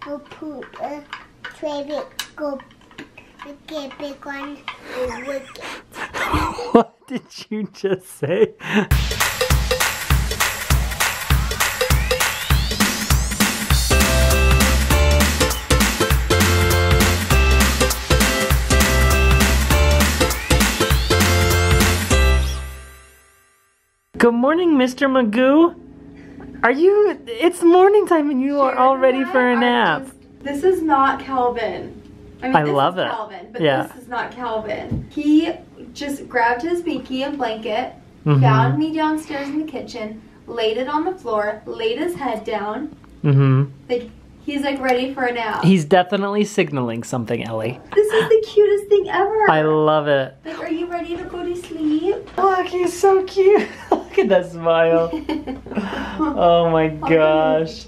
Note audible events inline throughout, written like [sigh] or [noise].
Go poop, uh, it, go get big one, wicked. [laughs] What did you just say? Good morning, Mr. Magoo. Are you? It's morning time and you are all ready for a nap. This is not Calvin. I mean, I this love is it. Calvin, but Yeah. this is not Calvin. He just grabbed his binky and blanket, Mhm. found me downstairs in the kitchen, laid it on the floor, laid his head down. Mm-hmm. Like he's like ready for a nap. He's definitely signaling something, Ellie. this is the cutest thing ever. I love it. like, are you ready to go to sleep? Look, he's so cute. [laughs] Look at that smile. [laughs] Oh my oh, gosh.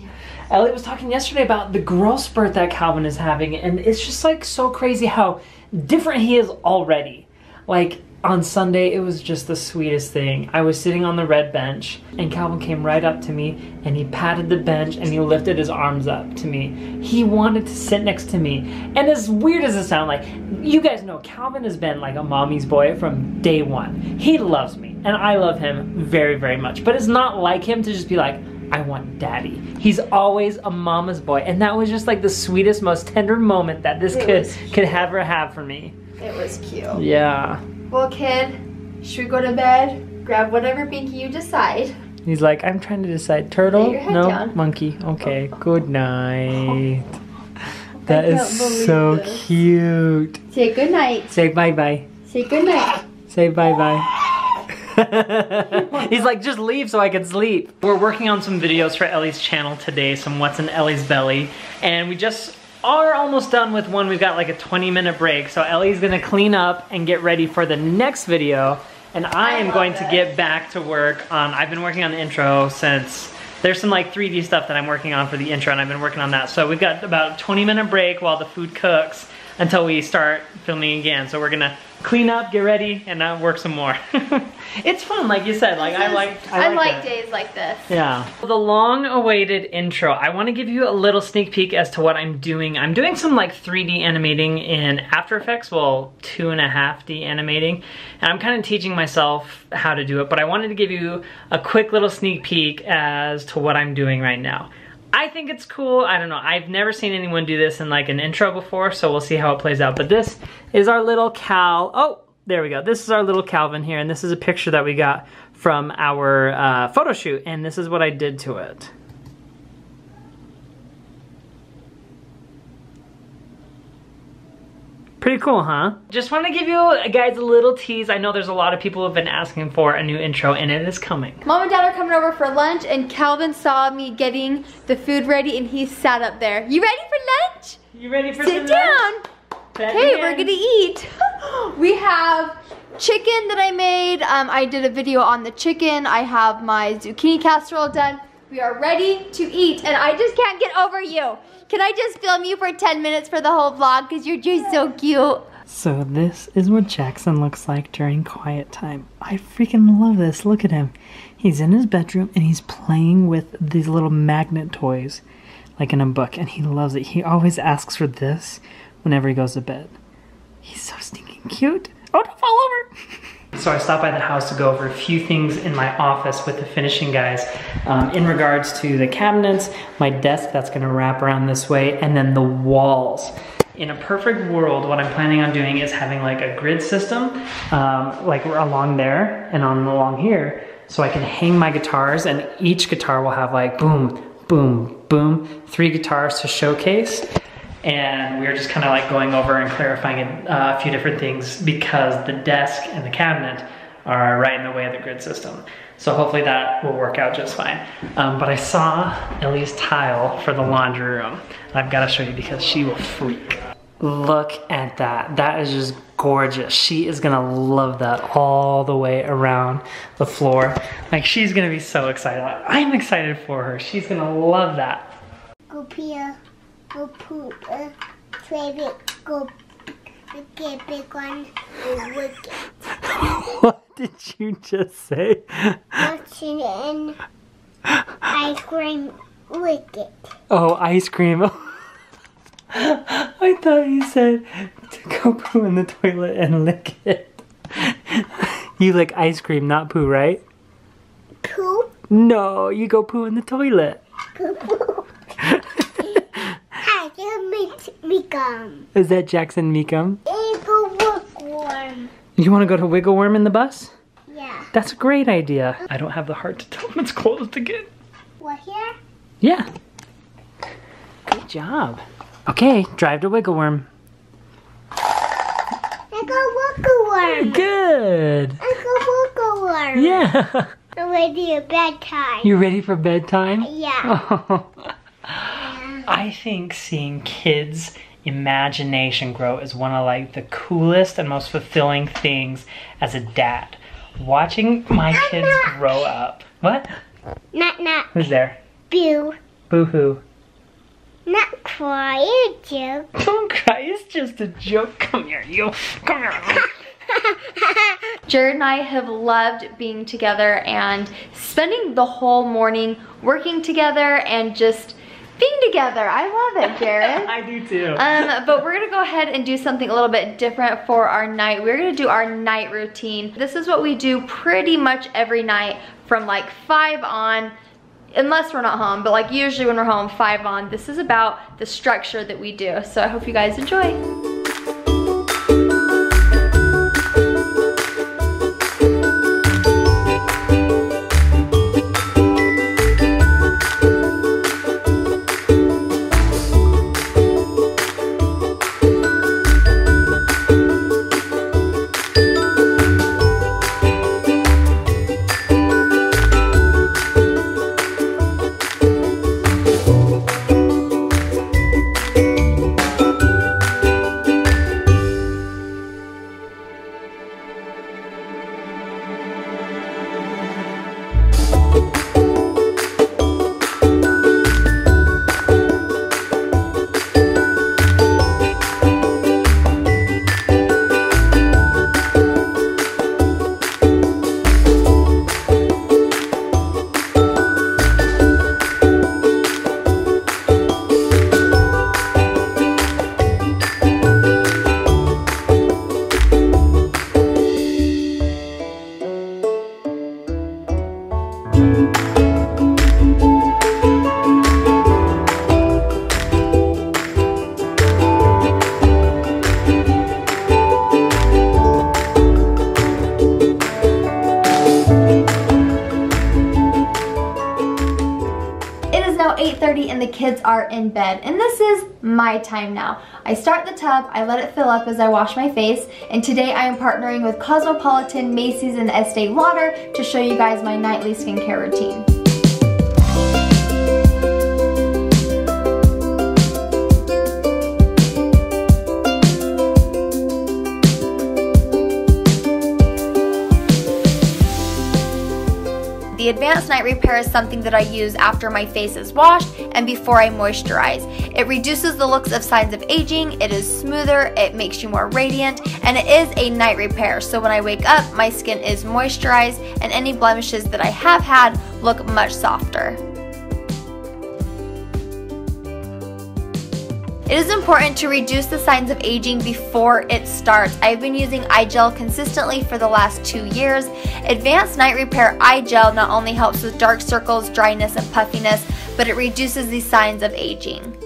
Ellie was talking yesterday about the growth spurt that Calvin is having, and it's just like so crazy how different he is already. Like on Sunday, it was just the sweetest thing. I was sitting on the red bench, and Calvin came right up to me, and he patted the bench and he lifted his arms up to me. He wanted to sit next to me. And as weird as it sounds, like you guys know, Calvin has been like a mommy's boy from day one. He loves me, and I love him very, very much. But it's not like him to just be like, I want daddy. He's always a mama's boy. And that was just like the sweetest, most tender moment that this It kid could ever have for me. It was cute. Yeah. Well, kid, should we go to bed? Grab whatever binky you decide. He's like, I'm trying to decide. Turtle? Lay your head No, down. monkey. Okay, oh. good night. [laughs] That I is can't so this. cute. Say good night. Say bye bye. Say good night. Say bye bye. [laughs] He's like, just leave so I can sleep. We're working on some videos for Ellie's channel today, some What's in Ellie's Belly. And we just are almost done with one. We've got like a 20 minute break. So Ellie's gonna clean up and get ready for the next video. And I, I am going to get back to work on, I've been working on the intro since there's some like 3D stuff that I'm working on for the intro and I've been working on that. So we've got about a 20 minute break while the food cooks until we start filming again. So we're gonna clean up, get ready, and uh, work some more. [laughs] it's fun, like you said. Like I like, I I like, like days like this. Yeah. The long-awaited intro. I want to give you a little sneak peek as to what I'm doing. I'm doing some like 3D animating in After Effects, well, two and a half D animating, and I'm kind of teaching myself how to do it. But I wanted to give you a quick little sneak peek as to what I'm doing right now. I think it's cool. I don't know. I've never seen anyone do this in like an intro before, so we'll see how it plays out. But this is our little Cal. Oh, there we go. This is our little Calvin here, and this is a picture that we got from our uh, photo shoot, and this is what I did to it. Pretty cool, huh? Just want to give you guys a little tease. I know there's a lot of people who have been asking for a new intro, and it is coming. Mom and Dad are coming over for lunch, and Calvin saw me getting the food ready, and he sat up there. You ready for lunch? You ready for Sit some down. lunch? Okay, we're gonna eat. [laughs] we have chicken that I made. Um, I did a video on the chicken. I have my zucchini casserole done. We are ready to eat, and I just can't get over you. Can I just film you for 10 minutes for the whole vlog? Because you're just so cute. So this is what Jackson looks like during quiet time. I freaking love this. Look at him. He's in his bedroom and he's playing with these little magnet toys like in a book and he loves it. He always asks for this whenever he goes to bed. He's so stinking cute. Oh, don't fall over. [laughs] So I stopped by the house to go over a few things in my office with the finishing guys um, in regards to the cabinets, my desk that's gonna wrap around this way, and then the walls. In a perfect world, what I'm planning on doing is having like a grid system, um, like along there and on along here, so I can hang my guitars and each guitar will have like boom, boom, boom, three guitars to showcase and we were just kind of like going over and clarifying uh, a few different things because the desk and the cabinet are right in the way of the grid system. So hopefully that will work out just fine. Um, but I saw Ellie's tile for the laundry room. I've got to show you because she will freak. Look at that. That is just gorgeous. She is gonna love that all the way around the floor. Like she's gonna be so excited. I'm excited for her. She's gonna love that. Go pee, go poop, uh, trade it, go get big one. What did you just say? Watching in ice cream Wicked. Oh, ice cream. [laughs] I thought you said to go poo in the toilet and lick it. [laughs] you lick ice cream, not poo, right? Poo. No, you go poo in the toilet. Poo poo. Hi, you meet me come. Is that Jackson Mecham? Eagle bookworm. You want to go to Wiggle Worm in the bus? Yeah. That's a great idea. I don't have the heart to tell him it's closed again. What here? Yeah. Good job. Okay, drive to Wiggle Worm. Bookworm. Good. Go bookworm. Yeah. [laughs] I'm ready at bedtime. You ready for bedtime? Yeah. [laughs] I think seeing kids' imagination grow is one of like the coolest and most fulfilling things as a dad. Watching my kids grow up. What? Not not Who's there? boo. Boo hoo. Not cry, you. [laughs] Don't cry, it's just a joke. Come here, you. Come here. [laughs] Jared and I have loved being together and spending the whole morning working together and just being together. I love it, Jared. [laughs] I do too. Um, but we're gonna go ahead and do something a little bit different for our night. We're gonna do our night routine. This is what we do pretty much every night from like five on, unless we're not home, but like usually when we're home, five on. This is about the structure that we do. So I hope you guys enjoy. 8.30 and the kids are in bed. And this is my time now. I start the tub, I let it fill up as I wash my face, and today I am partnering with Cosmopolitan, Macy's, and Estee Lauder to show you guys my nightly skincare routine. The Advanced Night Repair is something that I use after my face is washed and before I moisturize. It reduces the looks of signs of aging, it is smoother, it makes you more radiant, and it is a night repair. So when I wake up, my skin is moisturized and any blemishes that I have had look much softer. It is important to reduce the signs of aging before it starts. I've been using eye gel consistently for the last two years. Advanced Night Repair Eye Gel not only helps with dark circles, dryness, and puffiness, but it reduces the signs of aging.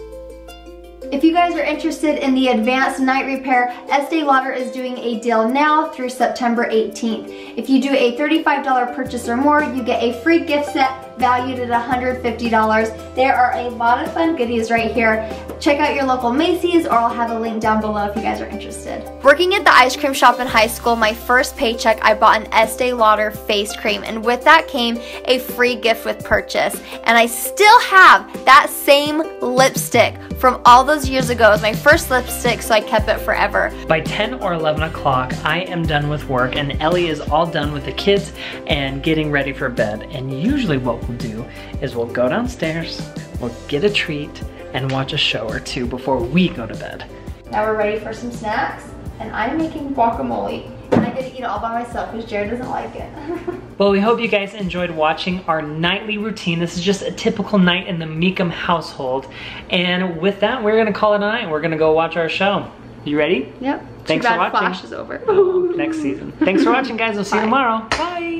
If you guys are interested in the Advanced Night Repair, Estee Lauder is doing a deal now through September 18th. If you do a $35 purchase or more, you get a free gift set valued at $150. There are a lot of fun goodies right here. Check out your local Macy's or I'll have a link down below if you guys are interested. Working at the ice cream shop in high school, my first paycheck, I bought an Estee Lauder face cream and with that came a free gift with purchase. And I still have that same lipstick from all those years ago. It was my first lipstick, so I kept it forever. By 10 or 11 o'clock, I am done with work and Ellie is all done with the kids and getting ready for bed. And usually what we'll do is we'll go downstairs, we'll get a treat, and watch a show or two before we go to bed. Now we're ready for some snacks, and I'm making guacamole. And I get to eat it all by myself because Jared doesn't like it. [laughs] Well, we hope you guys enjoyed watching our nightly routine. This is just a typical night in the Mecham household. And with that, we're gonna call it a night. We're gonna go watch our show. You ready? yep. Thanks Too for bad watching. Flash is over. [laughs] Next season. Thanks for watching, guys. We'll see you tomorrow. Bye.